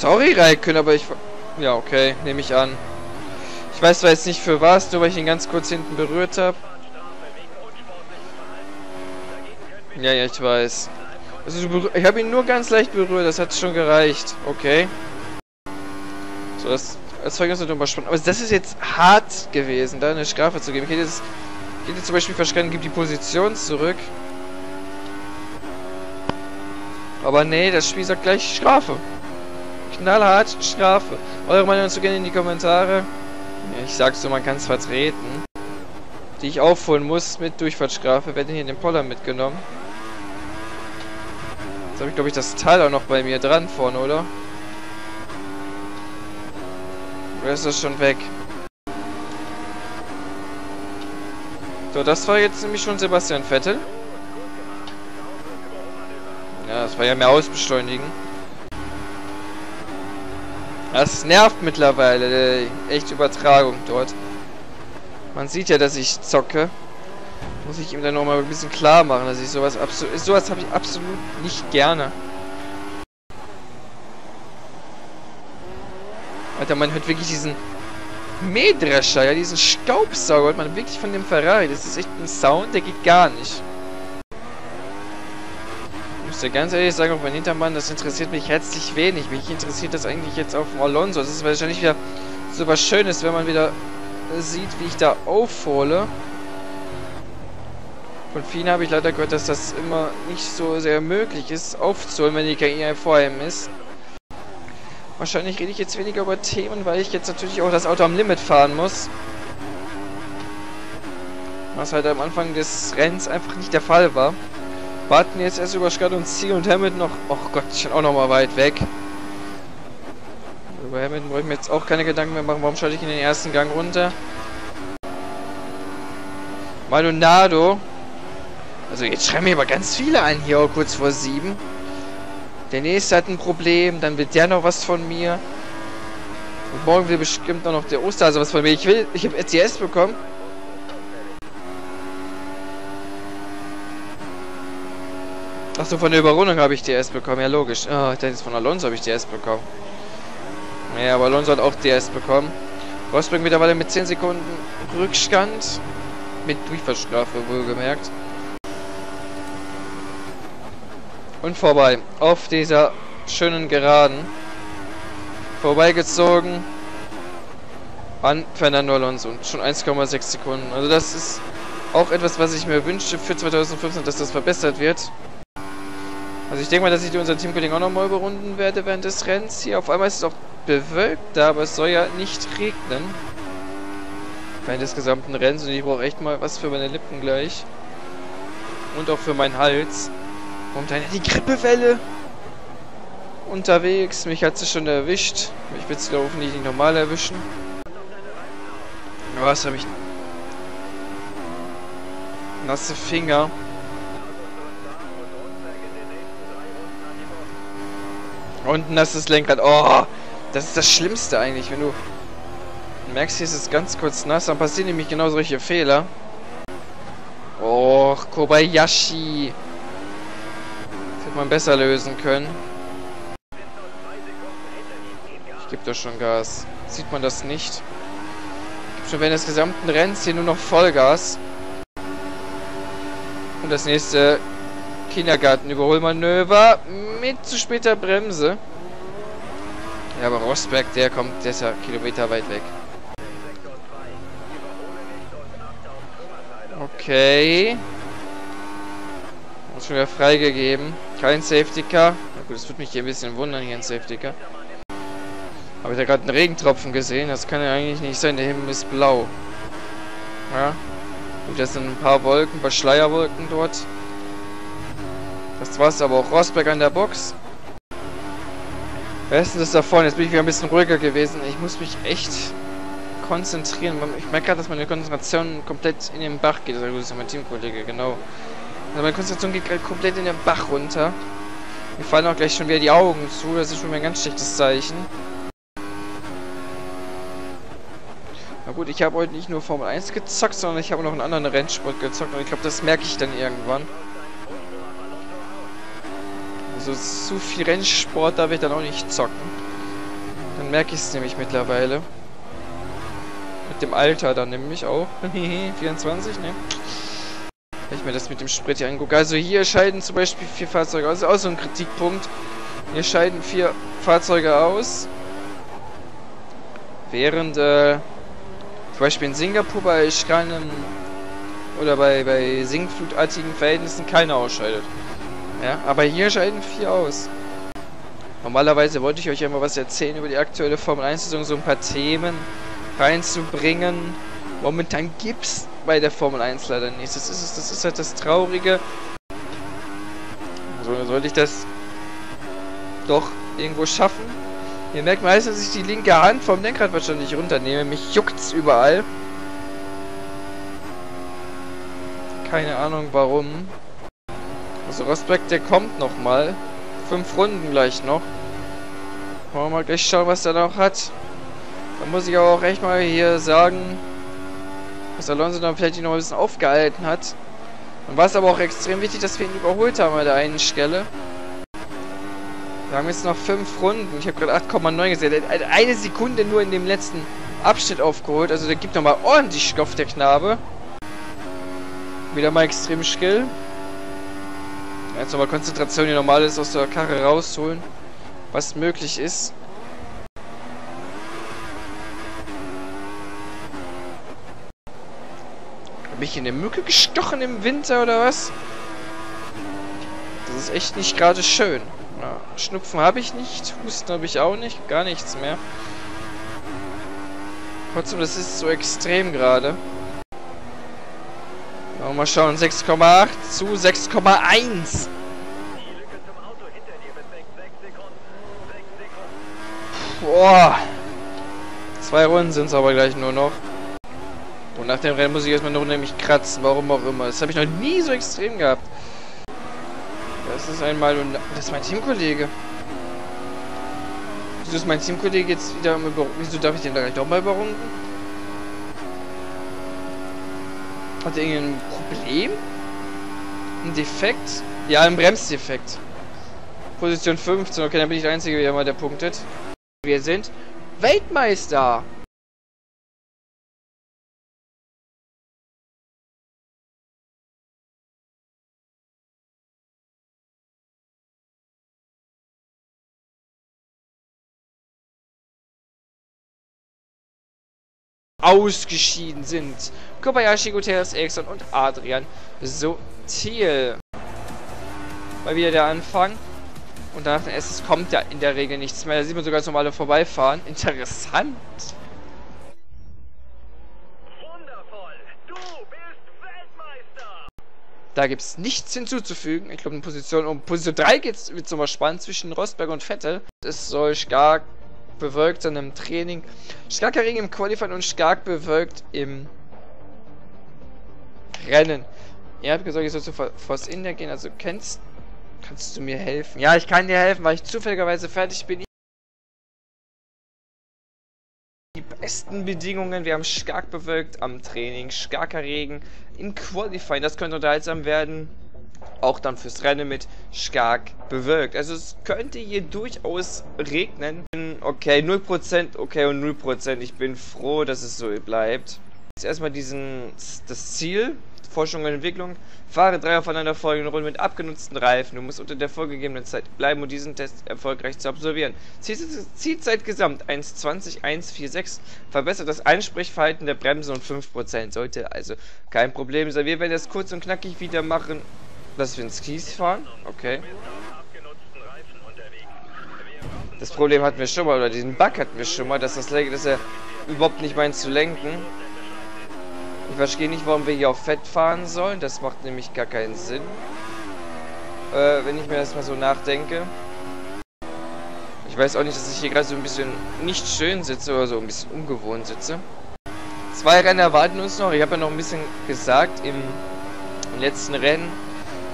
Sorry, Raikön, aber ich... Ja, okay, nehme ich an. Ich weiß zwar jetzt nicht für was, nur weil ich ihn ganz kurz hinten berührt habe. Ja, ja, ich weiß. Also ich habe ihn nur ganz leicht berührt, das hat schon gereicht. Okay. So, das Zeugnis nicht überspannt. Aber das ist jetzt hart gewesen, da eine Strafe zu geben. Ich hätte jetzt, ich hätte zum Beispiel verstanden, gib die Position zurück. Aber nee, das Spiel sagt gleich Strafe. Knallhart Strafe. Eure Meinung dazu gerne in die Kommentare. Ich sag's so, man kann es vertreten. Die ich aufholen muss mit Durchfahrtsstrafe. Werde hier in den Poller mitgenommen. Jetzt habe ich, glaube ich, das Teil auch noch bei mir dran vorne, oder? Oder ist das schon weg? So, das war jetzt nämlich schon Sebastian Vettel. Ja, das war ja mehr Ausbeschleunigen. Das nervt mittlerweile, echt Übertragung dort. Man sieht ja, dass ich zocke. Muss ich ihm dann nochmal ein bisschen klar machen, dass ich sowas absolut... Sowas habe ich absolut nicht gerne. Alter, man hört wirklich diesen Mähdrescher, ja, diesen Staubsauger, hört man wirklich von dem Ferrari. Das ist echt ein Sound, der geht gar nicht. Muss dir ganz ehrlich sagen, auf mein Hintermann, das interessiert mich herzlich wenig. Mich interessiert das eigentlich jetzt auf Alonso. Das ist wahrscheinlich wieder so was Schönes, wenn man wieder sieht, wie ich da aufhole. Von vielen habe ich leider gehört, dass das immer nicht so sehr möglich ist, aufzuholen, wenn die KI vor einem ist. Wahrscheinlich rede ich jetzt weniger über Themen, weil ich jetzt natürlich auch das Auto am Limit fahren muss. Was halt am Anfang des Rennens einfach nicht der Fall war. Warten jetzt erst über Scott und Ziel und Hamilton noch... Oh Gott, ich bin auch noch mal weit weg. Über Hamilton brauche ich mir jetzt auch keine Gedanken mehr machen. Warum schalte ich in den ersten Gang runter? Maldonado. Also jetzt schreiben mir aber ganz viele ein hier, kurz vor sieben. Der nächste hat ein Problem, dann will der noch was von mir. Und morgen will bestimmt noch der Osterhase was von mir. Ich will, ich habe RTS bekommen. Achso, von der Überrundung habe ich DS bekommen. Ja, logisch. Oh, dann ist von Alonso habe ich DS bekommen. Ja, aber Alonso hat auch DS bekommen. Rosberg mittlerweile mit 10 Sekunden Rückstand. Mit Durchfahrtsstrafe, wohlgemerkt. Und vorbei. Auf dieser schönen Geraden. Vorbeigezogen. An Fernando Alonso. Schon 1,6 Sekunden. Also das ist auch etwas, was ich mir wünsche für 2015, dass das verbessert wird. Also ich denke mal, dass ich unser Teamkollegen auch nochmal überrunden werde während des Rennens. Hier auf einmal ist es auch bewölkt da, aber es soll ja nicht regnen. Während des gesamten Rennens und ich brauche echt mal was für meine Lippen gleich. Und auch für meinen Hals. Momentan die Grippewelle unterwegs. Mich hat sie schon erwischt. Ich will sie hoffentlich nicht normal erwischen. Was habe ich? Nasse Finger. Und ein nasses Lenkrad. Oh, das ist das Schlimmste eigentlich, wenn du merkst, hier ist es ganz kurz nass, dann passieren nämlich genau solche Fehler. Och, Kobayashi hätte man besser lösen können. Ich gebe da schon Gas. Sieht man das nicht? Ich gebe schon während des gesamten Rennens hier nur noch Vollgas. Und das nächste Kindergartenüberholmanöver mit zu später Bremse. Ja, aber Rosberg, der kommt, der ist Kilometer weit weg. Okay. Ist schon wieder freigegeben. Kein Safety Car. Na gut, das würde mich hier ein bisschen wundern, hier ein Safety Car. Habe ich da gerade einen Regentropfen gesehen? Das kann ja eigentlich nicht sein. Der Himmel ist blau. Ja. Gut, das sind ein paar Wolken, ein paar Schleierwolken dort. Das war's aber auch. Rosberg an der Box. Wer ist denn das da vorne? Jetzt bin ich wieder ein bisschen ruhiger gewesen. Ich muss mich echt konzentrieren. Ich merke gerade, dass meine Konzentration komplett in den Bach geht. Das ist ja mein Teamkollege, genau. Also meine Konzentration geht gerade komplett in den Bach runter. Mir fallen auch gleich schon wieder die Augen zu. Das ist schon ein ganz schlechtes Zeichen. Na gut, ich habe heute nicht nur Formel 1 gezockt, sondern ich habe noch einen anderen Rennsport gezockt. Und ich glaube, das merke ich dann irgendwann. Also zu viel Rennsport darf ich dann auch nicht zocken. Dann merke ich es nämlich mittlerweile. Mit dem Alter dann nämlich auch. 24, ne? Wenn ich mir das mit dem Sprit hier angucke. Also hier scheiden zum Beispiel vier Fahrzeuge aus. Das ist auch so ein Kritikpunkt. Hier scheiden vier Fahrzeuge aus. Während, äh, zum Beispiel in Singapur bei keinem oder bei, bei sinkflutartigen Verhältnissen keiner ausscheidet. Ja, aber hier scheiden vier aus. Normalerweise wollte ich euch ja mal was erzählen über die aktuelle Formel 1 Saison, so ein paar Themen reinzubringen. Momentan gibt's bei der Formel 1 leider nichts. Das ist, das ist halt das Traurige. So sollte ich das doch irgendwo schaffen. Ihr merkt meistens, dass ich die linke Hand vom Lenkrad wahrscheinlich runternehme. Mich juckt's überall. Keine Ahnung warum. Also Rosberg, der kommt nochmal. Fünf Runden gleich noch. Wollen wir mal gleich schauen, was er noch hat. Da muss ich aber auch echt mal hier sagen, dass Alonso dann vielleicht noch ein bisschen aufgehalten hat. Und war es aber auch extrem wichtig, dass wir ihn überholt haben an der einen Stelle. Wir haben jetzt noch fünf Runden. Ich habe gerade 8,9 gesehen. Eine Sekunde nur in dem letzten Abschnitt aufgeholt. Also der gibt nochmal ordentlich Stoff, der Knabe. Wieder mal extrem Skill. Jetzt nochmal Konzentration, die normal ist, aus der Karre rausholen. Was möglich ist. Hab ich in der Mücke gestochen im Winter oder was? Das ist echt nicht gerade schön. Ja, Schnupfen habe ich nicht, Husten habe ich auch nicht, gar nichts mehr. Trotzdem, das ist so extrem gerade. Mal schauen, 6,8 zu 6,1. Boah. Zwei Runden sind es aber gleich nur noch. Und nach dem Rennen muss ich erstmal eine mich kratzen, warum auch immer. Das habe ich noch nie so extrem gehabt. Das ist einmal und das ist mein Teamkollege. Wieso ist mein Teamkollege jetzt wieder im Überrunden? Wieso darf ich den gleich doch mal überrunden? Hat er irgendein Problem? Ein Defekt? Ja, ein Bremsdefekt. Position 15. Okay, dann bin ich der Einzige, der mal der punktet. Wir sind Weltmeister. Ausgeschieden sind. Kobayashi, Guterres, Eriksson und Adrian Sotil. Mal wieder der Anfang. Und danach es kommt ja in der Regel nichts mehr. Da sieht man sogar das normale Vorbeifahren. Interessant. Da gibt es nichts hinzuzufügen. Ich glaube, in Position um Position 3 geht's, wird es nochmal spannend zwischen Rosberg und Vettel. Es soll stark bewölkt sein im Training, starker Regen im Qualifying und stark bewölkt im Rennen. Ihr habt gesagt, ich soll zu Force India gehen, also kennst, kannst du mir helfen? Ja, ich kann dir helfen, weil ich zufälligerweise fertig bin. Die besten Bedingungen, wir haben stark bewölkt am Training, starker Regen im Qualifying, das könnte unterhaltsam werden auch dann fürs Rennen mit stark bewölkt. Also es könnte hier durchaus regnen. Okay, 0%, okay und 0%. Ich bin froh, dass es so bleibt. Jetzt erstmal diesen, das Ziel, Forschung und Entwicklung. Fahre drei aufeinander folgende Runden mit abgenutzten Reifen. Du musst unter der vorgegebenen Zeit bleiben, um diesen Test erfolgreich zu absolvieren. Zielzeit gesamt 1,20, 1,46. Verbessert das Einsprechverhalten der Bremsen um 5%. Sollte also kein Problem sein. Wir werden das kurz und knackig wieder machen dass wir ins Kies fahren? Okay. Das Problem hatten wir schon mal, oder diesen Bug hatten wir schon mal, dass, das, dass er überhaupt nicht meint zu lenken. Ich verstehe nicht, warum wir hier auf Fett fahren sollen. Das macht nämlich gar keinen Sinn. Äh, wenn ich mir das mal so nachdenke. Ich weiß auch nicht, dass ich hier gerade so ein bisschen nicht schön sitze oder so ein bisschen ungewohnt sitze. Zwei Rennen erwarten uns noch. Ich habe ja noch ein bisschen gesagt im letzten Rennen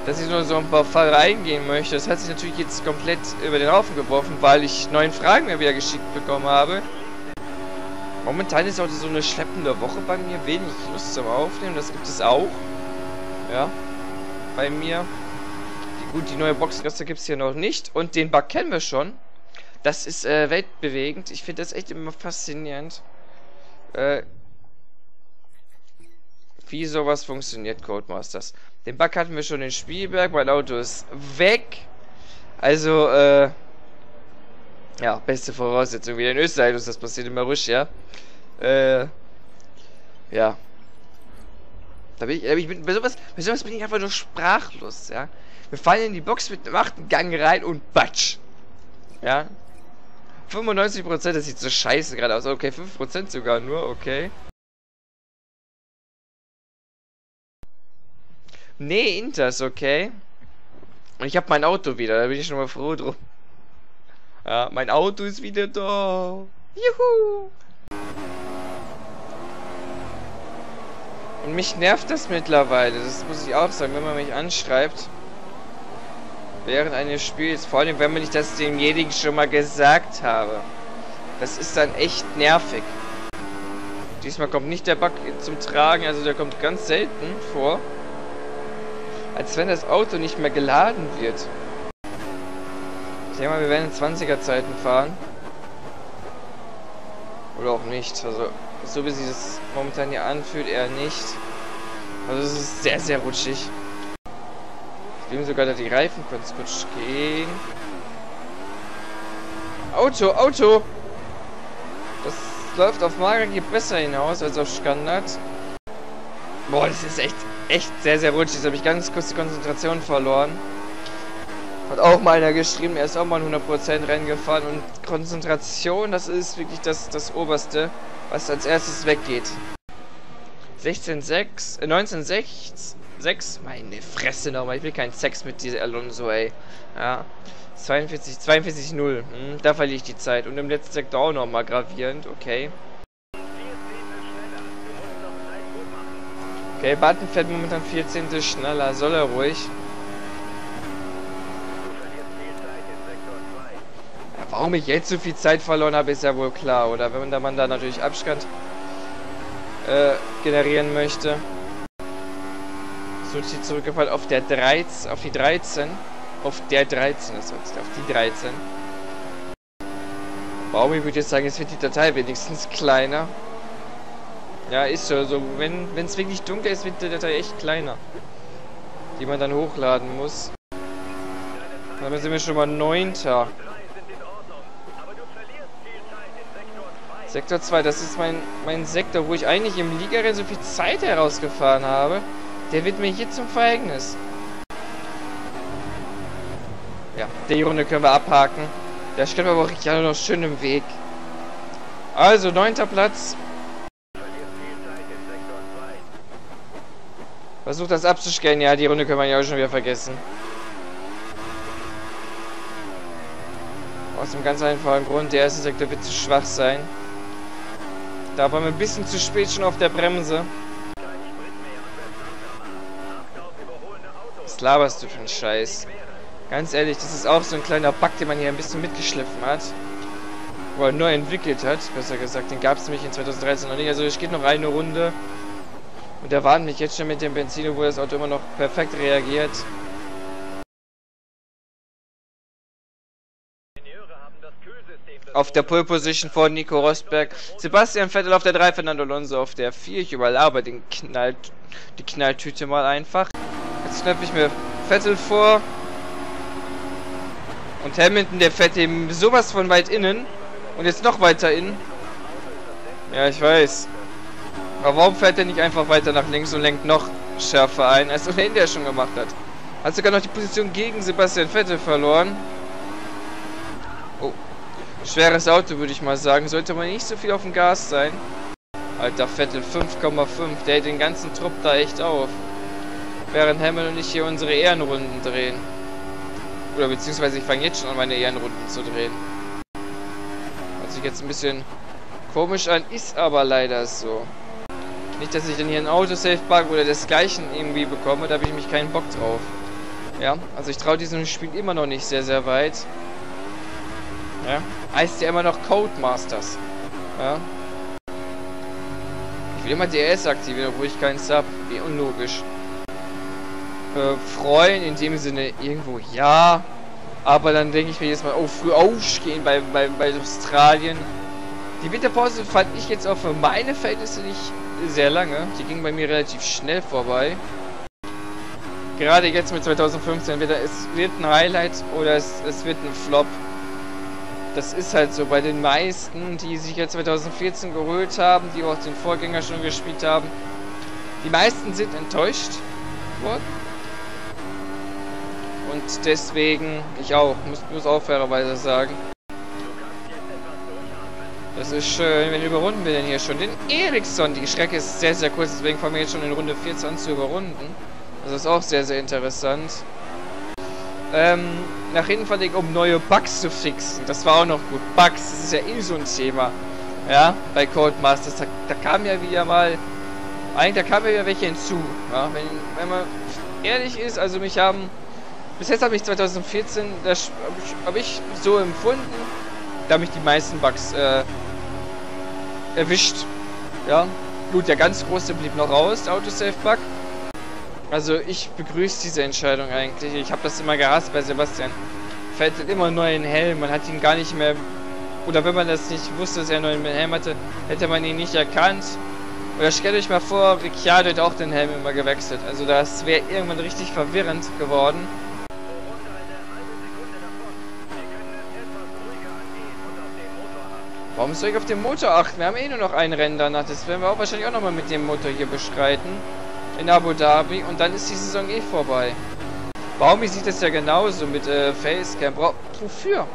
dass ich nur so ein paar Fall reingehen möchte. Das hat sich natürlich jetzt komplett über den Haufen geworfen, weil ich neun Fragen mehr wieder geschickt bekommen habe. Momentan ist auch so eine schleppende Woche bei mir. Wenig Lust zum Aufnehmen, das gibt es auch. Ja, bei mir. Gut, die neue Boxreste gibt es hier noch nicht. Und den Bug kennen wir schon. Das ist äh, weltbewegend. Ich finde das echt immer faszinierend. Äh, wie sowas funktioniert Codemasters. Den Bug hatten wir schon in Spielberg, mein Auto ist weg. Also, äh, ja, beste Voraussetzung. Wieder in Österreich ist das passiert, immer ruhig, ja. Äh, ja. Da bin ich, ich bin, bei sowas, bei sowas bin ich einfach nur sprachlos, ja. Wir fallen in die Box mit dem achten Gang rein und batsch. Ja. 95% das sieht so scheiße gerade aus. Okay, 5% sogar nur, okay. Nee, Inters, okay. Und ich habe mein Auto wieder, da bin ich schon mal froh drum. Ja, mein Auto ist wieder da. Juhu! Und mich nervt das mittlerweile, das muss ich auch sagen, wenn man mich anschreibt. Während eines Spiels, vor allem wenn man nicht das demjenigen schon mal gesagt habe. Das ist dann echt nervig. Diesmal kommt nicht der Bug zum Tragen, also der kommt ganz selten vor. Als wenn das Auto nicht mehr geladen wird. Ich denke mal, wir werden in 20er Zeiten fahren. Oder auch nicht. Also, so wie sich das momentan hier anfühlt, eher nicht. Also, es ist sehr, sehr rutschig. Ich nehme sogar, da die Reifen kurz kurz gehen. Auto, Auto! Das läuft auf Mager besser hinaus als auf Standard. Boah, das ist echt, echt sehr, sehr rutschig. Jetzt habe ich ganz kurz die Konzentration verloren. Hat auch mal einer geschrieben, er ist auch mal 100% Rennen gefahren und Konzentration, das ist wirklich das, das Oberste, was als erstes weggeht. 16,6, äh, 19,6, 6, meine Fresse nochmal, ich will keinen Sex mit dieser Alonso, ey. Ja, 42, 42, 0, hm, da verliere ich die Zeit und im letzten Sektor auch nochmal gravierend, okay. Okay, Button fährt momentan 14. schneller, soll er ruhig. Warum ich jetzt so viel Zeit verloren habe, ist ja wohl klar, oder? Wenn man da natürlich Abstand äh, generieren möchte. So ist zurückgefallen auf der 13, auf die 13. Auf der 13 ist jetzt, auf die 13. Warum ich würde jetzt sagen, jetzt wird die Datei wenigstens kleiner. Ja, ist so. so wenn es wirklich dunkel ist, wird die Datei echt kleiner. Die man dann hochladen muss. Dann sind wir schon mal 9. Sektor 2, das ist mein, mein Sektor, wo ich eigentlich im Ligarennen so viel Zeit herausgefahren habe. Der wird mir hier zum Verhängnis. Ja, die Runde können wir abhaken. Da steht aber auch richtig noch schön im Weg. Also, neunter Platz. Versucht das abzuscannen. Ja, die Runde können wir ja auch schon wieder vergessen. Aus dem ganz einfachen Grund, der erste Sektor wird zu schwach sein. Da waren wir ein bisschen zu spät schon auf der Bremse. Was laberst du für einen Scheiß? Ganz ehrlich, das ist auch so ein kleiner Bug, den man hier ein bisschen mitgeschliffen hat. Wo er neu entwickelt hat, besser gesagt. Den gab es nämlich in 2013 noch nicht. Also es geht noch eine Runde. Und der warnt mich jetzt schon mit dem Benzin, wo das Auto immer noch perfekt reagiert. auf der Pole Position vor Nico Rosberg. Sebastian Vettel auf der 3, Fernando Alonso auf der 4. Ich überlaber den Knall, die Knalltüte mal einfach. Jetzt knöpfe ich mir Vettel vor. Und Hamilton, der fährt eben sowas von weit innen. Und jetzt noch weiter innen. Ja, ich weiß. Aber warum fährt er nicht einfach weiter nach links und lenkt noch schärfer ein, als ohnehin der schon gemacht hat? Hat sogar noch die Position gegen Sebastian Vettel verloren. Schweres Auto, würde ich mal sagen. Sollte man nicht so viel auf dem Gas sein. Alter, Vettel 5,5. Der hält den ganzen Trupp da echt auf. Während Hamilton und ich hier unsere Ehrenrunden drehen. Oder beziehungsweise ich fange jetzt schon an, meine Ehrenrunden zu drehen. Hört sich jetzt ein bisschen komisch an, ist aber leider so. Nicht, dass ich dann hier ein Autosave-Bug oder desgleichen irgendwie bekomme, da habe ich mich keinen Bock drauf. Ja, also ich traue diesem Spiel immer noch nicht sehr, sehr weit. Ja, heißt ja immer noch Codemasters. Ja. Ich will immer DS aktivieren, obwohl ich keinen Sub. Wie unlogisch. Äh, freuen in dem Sinne irgendwo ja. Aber dann denke ich mir jetzt mal, oh, früh aufstehen bei, bei, bei Australien. Die Winterpause fand ich jetzt auch für meine Verhältnisse nicht sehr lange. Die ging bei mir relativ schnell vorbei. Gerade jetzt mit 2015 wird es wird ein Highlight oder es, es wird ein Flop. Das ist halt so bei den meisten, die sich jetzt 2014 geholt haben, die auch den Vorgänger schon gespielt haben. Die meisten sind enttäuscht worden. Und deswegen, ich auch, muss, muss auch fairerweise sagen. Das ist schön. Wen überrunden wir denn hier schon? Den Eriksson. Die Strecke ist sehr, sehr kurz, deswegen fangen wir jetzt schon in Runde 14 zu überrunden. Das ist auch sehr, sehr interessant. Ähm, nach hinten verlegen, um neue Bugs zu fixen. Das war auch noch gut. Bugs, das ist ja eh so ein Thema. Ja, bei Codemasters. Da, da kam ja wieder mal... Eigentlich, da kamen ja wieder welche hinzu. Ja, wenn, wenn man ehrlich ist, also mich haben bis jetzt habe ich 2014, das habe ich so empfunden, da habe ich die meisten Bugs äh, erwischt. Ja, gut, der ganz große blieb noch raus, Autosave-Bug. Also ich begrüße diese Entscheidung eigentlich. Ich habe das immer gehasst bei Sebastian. Fällt immer nur einen Helm, man hat ihn gar nicht mehr... Oder wenn man das nicht wusste, dass er einen neuen Helm hatte, hätte man ihn nicht erkannt. Oder stellt euch mal vor, Ricciardo hat auch den Helm immer gewechselt. Also das wäre irgendwann richtig verwirrend geworden. Warum soll ich auf den Motor achten? Wir haben eh nur noch ein Rennen danach. Das werden wir auch wahrscheinlich auch nochmal mit dem Motor hier bestreiten. In Abu Dhabi. Und dann ist die Saison eh vorbei. Baumi sieht das ja genauso mit äh, Facecam. Bra Wofür?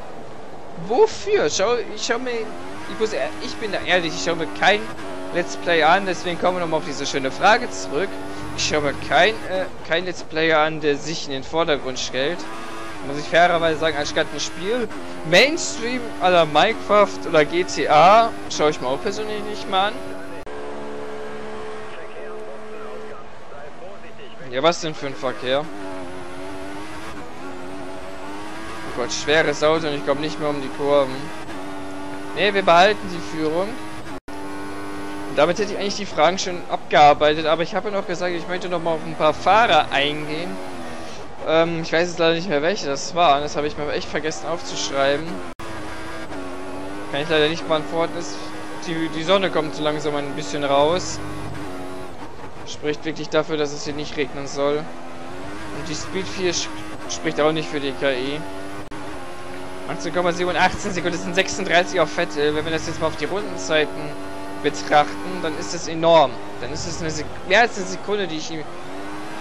Wofür? Schau, ich schau mir... Ich, muss, ich bin da ehrlich, ich schaue mir kein Let's Play an. Deswegen kommen wir nochmal auf diese schöne Frage zurück. Ich schaue mir kein, äh, kein Let's Player an, der sich in den Vordergrund stellt muss ich fairerweise sagen, anstatt ein Spiel Mainstream aller Minecraft oder GTA schaue ich mir auch persönlich nicht mal an. Ja, was denn für ein Verkehr? Oh Gott, schweres Auto und ich komme nicht mehr um die Kurven. Ne, wir behalten die Führung. Und damit hätte ich eigentlich die Fragen schon abgearbeitet, aber ich habe ja noch gesagt, ich möchte noch mal auf ein paar Fahrer eingehen ähm, ich weiß jetzt leider nicht mehr, welche das waren. Das habe ich mir echt vergessen aufzuschreiben. Kann ich leider nicht beantworten. Ist die, die Sonne kommt so langsam ein bisschen raus. Spricht wirklich dafür, dass es hier nicht regnen soll. Und die Speed 4 spricht auch nicht für die KI. 18,7 18 Sekunden, das sind 36 auf Vettel. Wenn wir das jetzt mal auf die Rundenzeiten betrachten, dann ist das enorm. Dann ist es mehr als eine Sekunde, die ich ihm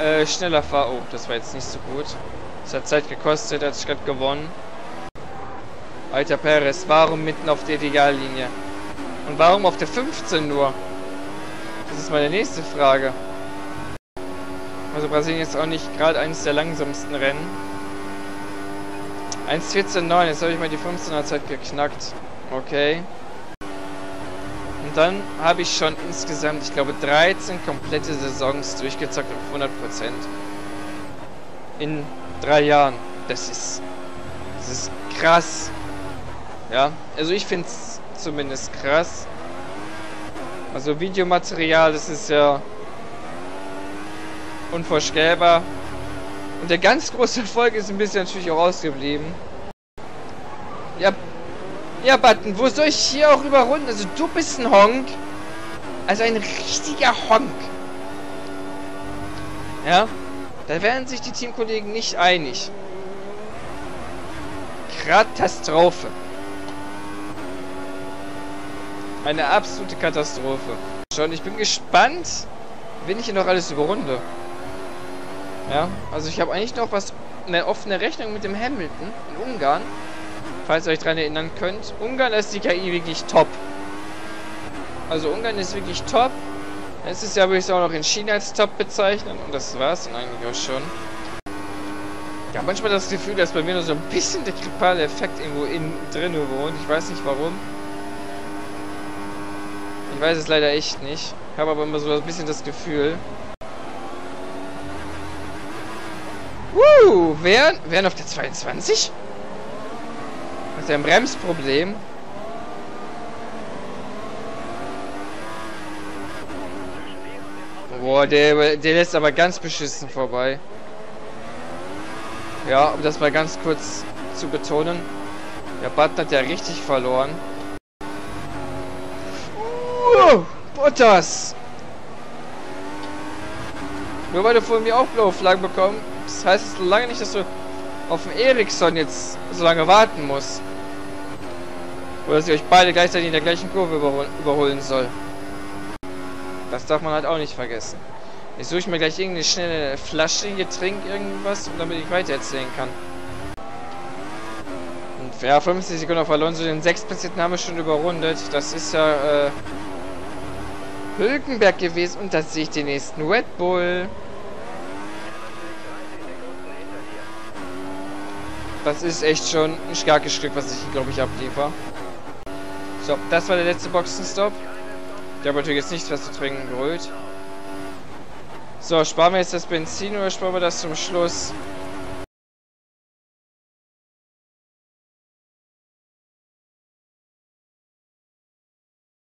äh, schneller fahre. Oh, das war jetzt nicht so gut. Das hat Zeit gekostet, hat ich gerade gewonnen. Alter Perez, warum mitten auf der Ideallinie? Und warum auf der 15 nur? Das ist meine nächste Frage. Also Brasilien ist auch nicht gerade eines der langsamsten Rennen. 1.14.9, jetzt habe ich mal die 15er Zeit geknackt. Okay. Und dann habe ich schon insgesamt, ich glaube, 13 komplette Saisons durchgezockt auf 100%. In drei Jahren. Das ist, das ist krass. Ja, also ich finde es zumindest krass. Also Videomaterial, das ist ja unvorstellbar. Und der ganz große Erfolg ist ein bisschen natürlich auch ausgeblieben. Ja, ja, Button, wo soll ich hier auch überrunden? Also du bist ein Honk. Also ein richtiger Honk. Ja, da werden sich die Teamkollegen nicht einig. Katastrophe. Eine absolute Katastrophe. Schon, ich bin gespannt, wen ich hier noch alles überrunde. Ja, also ich habe eigentlich noch was, eine offene Rechnung mit dem Hamilton in Ungarn falls ihr euch daran erinnern könnt. Ungarn ist die KI wirklich top. Also Ungarn ist wirklich top. Es ist ja, würde ich es auch noch in China als top bezeichnen. Und das war's dann eigentlich auch schon. Ich habe manchmal das Gefühl, dass bei mir nur so ein bisschen der grippale Effekt irgendwo in, drin wohnt. Ich weiß nicht warum. Ich weiß es leider echt nicht. Ich habe aber immer so ein bisschen das Gefühl. Uh, wer, wer auf der 22? Das ist ein Bremsproblem. Boah, der, der lässt aber ganz beschissen vorbei. Ja, um das mal ganz kurz zu betonen. Der Button hat ja richtig verloren. Uh, Bottas! Nur weil du von mir auch blaue Flaggen bekommen, das heißt lange nicht, dass du auf den Ericsson jetzt so lange warten musst. Oder sie euch beide gleichzeitig in der gleichen Kurve überhol überholen soll. Das darf man halt auch nicht vergessen. Ich suche mir gleich irgendeine schnelle Flasche, Getränk, irgendwas, damit ich weiter erzählen kann. Und ja, 50 Sekunden auf Alonso, den sechstplatzierten haben wir schon überrundet. Das ist ja äh, Hülkenberg gewesen und da sehe ich den nächsten Red Bull. Das ist echt schon ein starkes Stück, was ich hier, glaube ich, abliefer. So, das war der letzte Boxenstopp. Ich habe natürlich jetzt nichts was zu trinken geholt. So, sparen wir jetzt das Benzin oder sparen wir das zum Schluss?